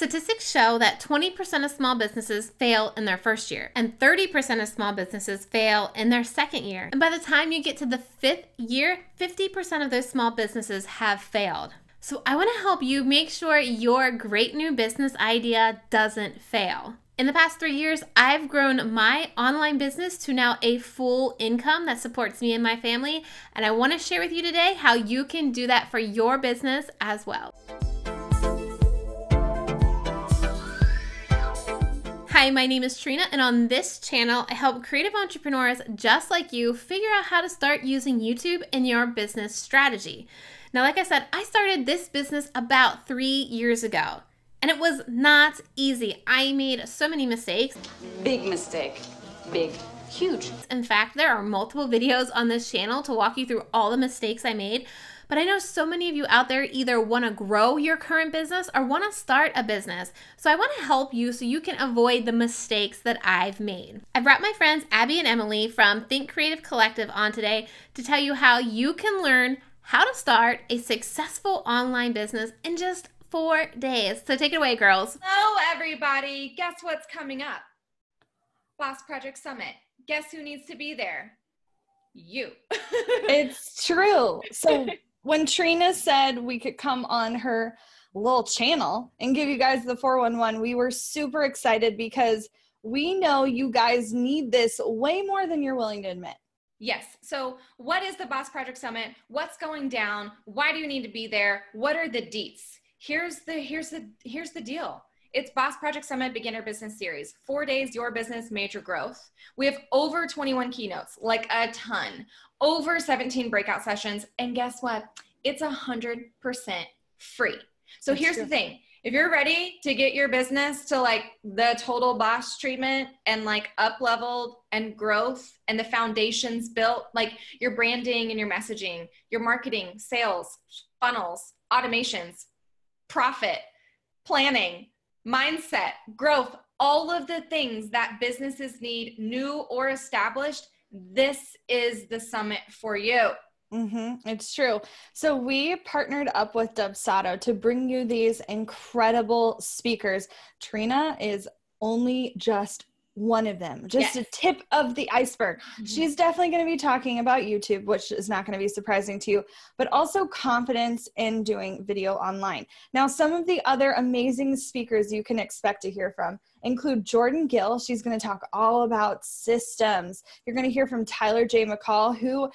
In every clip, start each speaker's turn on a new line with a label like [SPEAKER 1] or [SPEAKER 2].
[SPEAKER 1] Statistics show that 20% of small businesses fail in their first year, and 30% of small businesses fail in their second year. And by the time you get to the fifth year, 50% of those small businesses have failed. So I want to help you make sure your great new business idea doesn't fail. In the past three years, I've grown my online business to now a full income that supports me and my family. And I want to share with you today how you can do that for your business as well. Hi, my name is Trena, and on this channel, I help creative entrepreneurs just like you figure out how to start using YouTube in your business strategy. Now, like I said, I started this business about three years ago, and it was not easy. I made so many mistakes.
[SPEAKER 2] Big mistake. Big. Huge.
[SPEAKER 1] In fact, there are multiple videos on this channel to walk you through all the mistakes I made. But I know so many of you out there either want to grow your current business or want to start a business. So I want to help you so you can avoid the mistakes that I've made. I brought my friends Abby and Emylee from Think Creative Collective on today to tell you how you can learn how to start a successful online business in just four days. So take it away, girls.
[SPEAKER 3] Hello, everybody. Guess what's coming up? Boss Project Summit. Guess who needs to be there? You.
[SPEAKER 4] it's true. So when Trena said we could come on her little channel and give you guys the 411, we were super excited because we know you guys need this way more than you're willing to admit.
[SPEAKER 3] Yes. So, what is the Boss Project Summit? What's going down? Why do you need to be there? What are the deets? Here's the here's the here's the deal. It's Boss Project Summit Beginner Business Series. 4 days your business major growth. We have over 21 keynotes, like a ton. Over 17 breakout sessions, and guess what? It's 100% free. So That's here's true. the thing if you're ready to get your business to like the total boss treatment and like up leveled and growth and the foundations built, like your branding and your messaging, your marketing, sales, funnels, automations, profit, planning, mindset, growth, all of the things that businesses need, new or established, this is the summit for you.
[SPEAKER 4] Mm-hmm. It's true. So we partnered up with Dubsado to bring you these incredible speakers. Trena is only just one of them, just yes. a tip of the iceberg. Mm-hmm. She's definitely going to be talking about YouTube, which is not going to be surprising to you, but also confidence in doing video online. Now, some of the other amazing speakers you can expect to hear from include Jordan Gill. She's going to talk all about systems. You're going to hear from Tyler J. McCall, who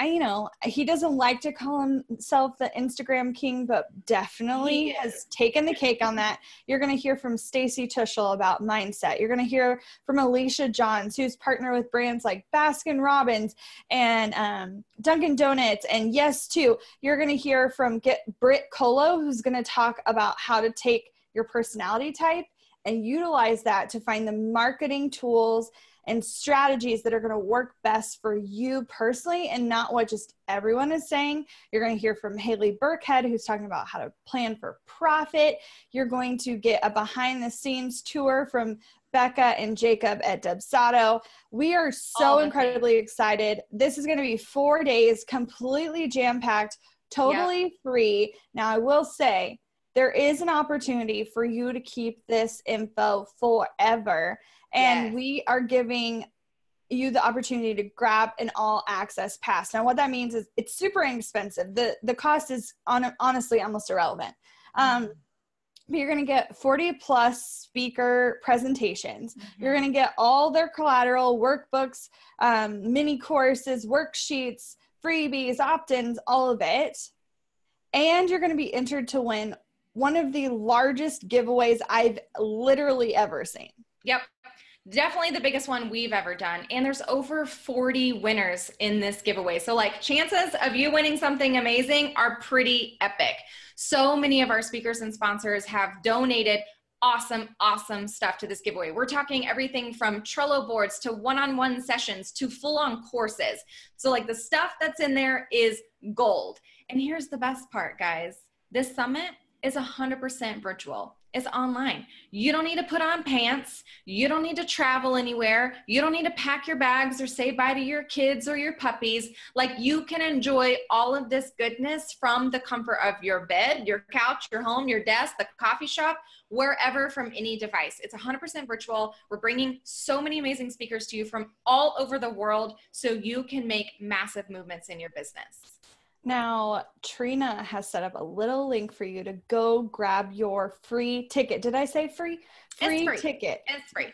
[SPEAKER 4] I, you know, he doesn't like to call himself the Instagram king, but definitely has taken the cake on that. You're going to hear from Stacy Tuschl about mindset. You're going to hear from Alicia Johns, who's partner with brands like Baskin Robbins and um, Dunkin' Donuts, and Yes Too. You're going to hear from Get Britt Colo, who's going to talk about how to take your personality type and utilize that to find the marketing tools and strategies that are going to work best for you personally and not what just everyone is saying. You're going to hear from Haley Burkhead, who's talking about how to plan for profit. You're going to get a behind the scenes tour from Becca and Jacob at Dubsado. We are so incredibly excited. This is going to be four days, completely jam packed, totally free. Now, I will say, there is an opportunity for you to keep this info forever. And yes. we are giving you the opportunity to grab an all access pass. Now, what that means is it's super inexpensive. The the cost is on, honestly almost irrelevant. Um, mm-hmm. but you're going to get 40 plus speaker presentations. Mm-hmm. You're going to get all their collateral, workbooks, um, mini courses, worksheets, freebies, opt ins, all of it. And you're going to be entered to win one of the largest giveaways I've literally ever seen.
[SPEAKER 3] Yep definitely the biggest one we've ever done. And there's over 40 winners in this giveaway. So, like, chances of you winning something amazing are pretty epic. So many of our speakers and sponsors have donated awesome, awesome stuff to this giveaway. We're talking everything from Trello boards to one on one sessions to full on courses. So, like, the stuff that's in there is gold. And here's the best part, guys this summit is 100% virtual. It's online. You don't need to put on pants. You don't need to travel anywhere. You don't need to pack your bags or say bye to your kids or your puppies. Like you can enjoy all of this goodness from the comfort of your bed, your couch, your home, your desk, the coffee shop, wherever from any device. It's 100% virtual. We're bringing so many amazing speakers to you from all over the world so you can make massive movements in your business.
[SPEAKER 4] Now, Trena has set up a little link for you to go grab your free ticket. Did I say free? Free,
[SPEAKER 3] free.
[SPEAKER 4] ticket.
[SPEAKER 3] It's free.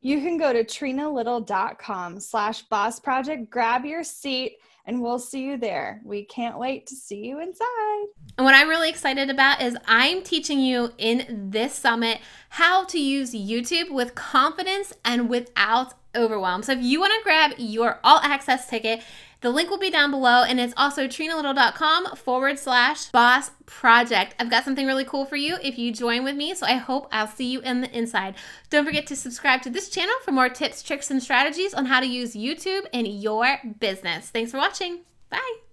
[SPEAKER 4] You can go to trenalittle.com slash boss project, grab your seat, and we'll see you there. We can't wait to see you inside.
[SPEAKER 1] And what I'm really excited about is I'm teaching you in this summit how to use YouTube with confidence and without overwhelm. So if you want to grab your all access ticket, the link will be down below, and it's also trenalittle.com forward slash boss project. I've got something really cool for you if you join with me, so I hope I'll see you in the inside. Don't forget to subscribe to this channel for more tips, tricks, and strategies on how to use YouTube in your business. Thanks for watching. Bye.